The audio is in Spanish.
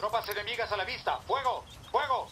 Tropas enemigas a la vista. ¡Fuego! ¡Fuego!